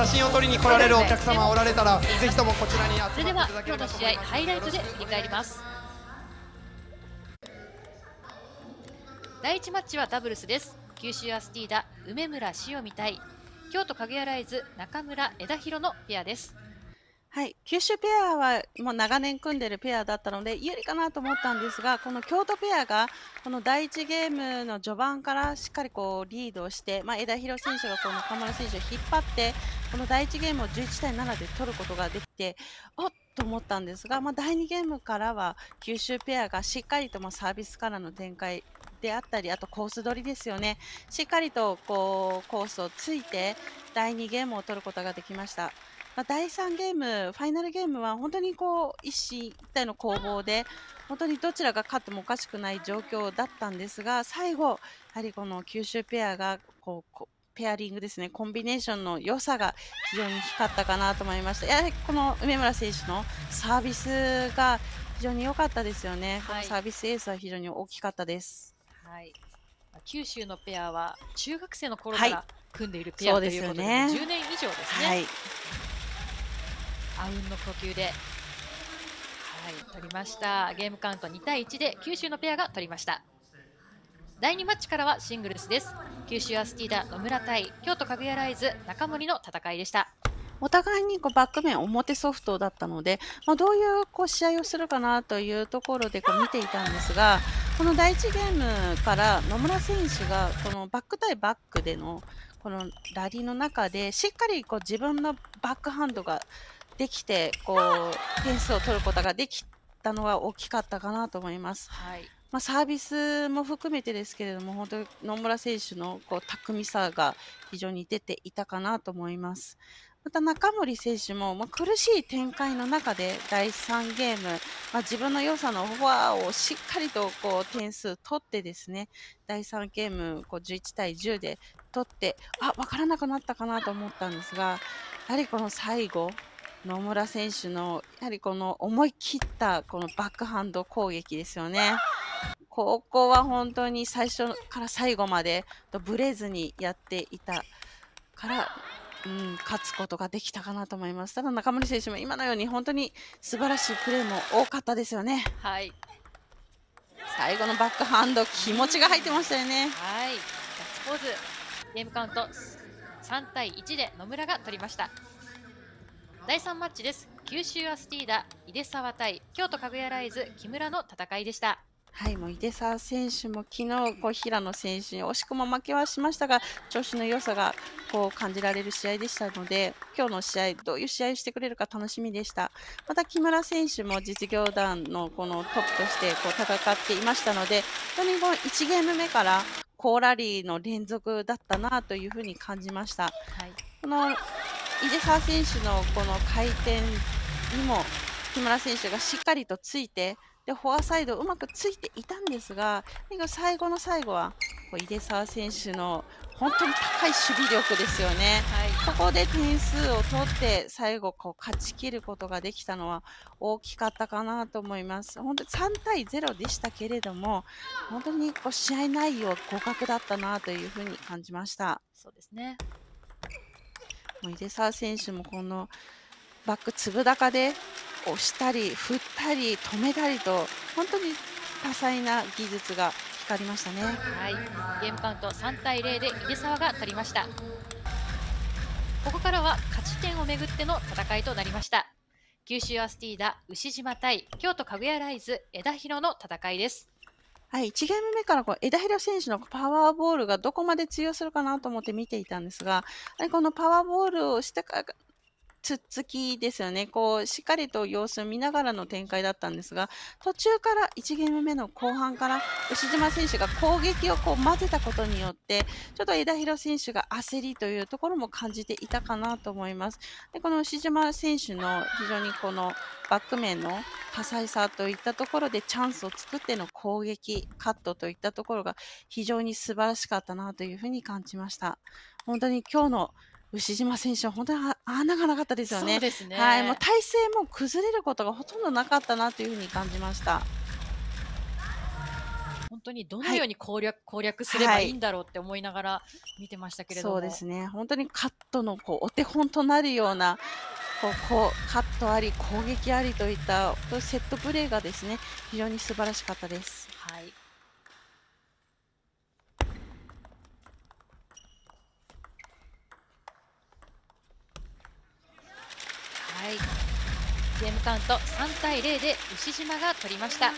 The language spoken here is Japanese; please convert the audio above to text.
写真を撮りに来られるお客様おられたら、ぜひともこちらに集まっていそれではただけ今日の試合ればと思います。ハイライトで振り返ります。第1マッチはダブルスです。九州アスティーダ梅村塩見対京都影谷ライズ中村枝広のペアです、九州ペアはもう長年組んでるペアだったので有利かなと思ったんですがこの京都ペアがこの第1ゲームの序盤からしっかりこうリードをして、まあ、枝広選手がこの中村選手を引っ張ってこの第1ゲームを11対7で取ることができておっと思ったんですが、まあ、第2ゲームからは九州ペアがしっかりとまあサービスからの展開であったりあとコース取りですよねしっかりとこうコースをついて第2ゲームを取ることができました。まあ、第3ゲーム、ファイナルゲームは本当にこう一進一退の攻防で本当にどちらが勝ってもおかしくない状況だったんですが最後、やはりこの九州ペアがこうこペアリングですねコンビネーションの良さが非常に光ったかなと思いました。やはりこの梅村選手のサービスが非常に良かったですよね。こはいのサービスエースは非常に大きかったです。はい九州のペアは中学生の頃かはいら組んでいるペアということで,、すよね10年以上ですね、はい、あうんの呼吸で、はい、取りました。ゲームカウント2対1で九州のペアが取りました。第2マッチからはシングルスです。九州アスティーダ野村対京都かぐやライズ中森の戦いでした。お互いにこうバック面表ソフトだったので、まあ、どういうこう試合をするかなというところでこう見ていたんですがこの第1ゲームから野村選手がこのバック対バックでのこのラリーの中でしっかりこう自分のバックハンドができてこう点数を取ることができたのは大きかったかなと思います。はい。まあ、サービスも含めてですけれども本当に野村選手のこう巧みさが非常に出ていたかなと思います。また中森選手も、まあ、苦しい展開の中で第3ゲーム、まあ、自分の良さのフォアをしっかりとこう点数取ってですね第3ゲームこう11対10で取ってあ分からなくなったかなと思ったんですがやはりこの最後野村選手のやはりこの思い切ったこのバックハンド攻撃ですよね。ここは本当に最初から最後までブレずにやっていたから、うん、勝つことができたかなと思います。ただ中森選手も今のように本当に素晴らしいプレーも多かったですよね。はい。最後のバックハンド気持ちが入ってましたよね。はい。ガッツポーズ。ゲームカウント3対1で野村が取りました。第3マッチです。九州アスティーダ井出沢対京都かぐやライズ木村の戦いでした。はい、もう井出沢選手も昨日こう平野選手に惜しくも負けはしましたが調子の良さがこう感じられる試合でしたので今日の試合どういう試合をしてくれるか楽しみでしたまた木村選手も実業団のこのトップとしてこう戦っていましたので本当にこの1ゲーム目から高ラリーの連続だったなというふうに感じましたはい。この井出沢選手のこの回転にも木村選手がしっかりとついてでフォアサイドうまくついていたんですが最後の最後は井出沢選手の本当に高い守備力ですよね。はい。ここで点数を取って最後こう勝ち切ることができたのは大きかったかなと思います。本当に3対0でしたけれども本当にこう試合内容互角だったなというふうに感じました。そうですね。もう井出沢選手もこのバック粒高で押したり振ったり止めたりと本当に多彩な技術が光りましたね。はい、ゲームカウント3対0で井出沢が取りました。ここからは勝ち点をめぐっての戦いとなりました。九州アスティーダ牛島対京都かぐやライズ枝広の戦いです。はい、1ゲーム目からこう枝平選手のパワーボールがどこまで通用するかなと思って見ていたんですが、このパワーボールをしてからつっつきですよね、こうしっかりと様子を見ながらの展開だったんですが、途中から1ゲーム目の後半から牛島選手が攻撃をこう混ぜたことによって、ちょっと枝広選手が焦りというところも感じていたかなと思います。でこの牛島選手の非常にこのバック面の多彩さといったところでチャンスを作っての攻撃、カットといったところが非常に素晴らしかったなというふうに感じました。本当に今日の牛島選手は本当に穴がなかったですよね。そうですね。はい、もう体勢も崩れることがほとんどなかったなというふうに感じました。本本当にどのように攻略,、攻略すればいいんだろうって思いながら見てましたけれども、そうですね。本当にカットのこうお手本となるようなこうこうカットあり攻撃ありといったセットプレーがですね非常に素晴らしかったです。はい。はい。ゲームカウント3対0で牛島が取りました。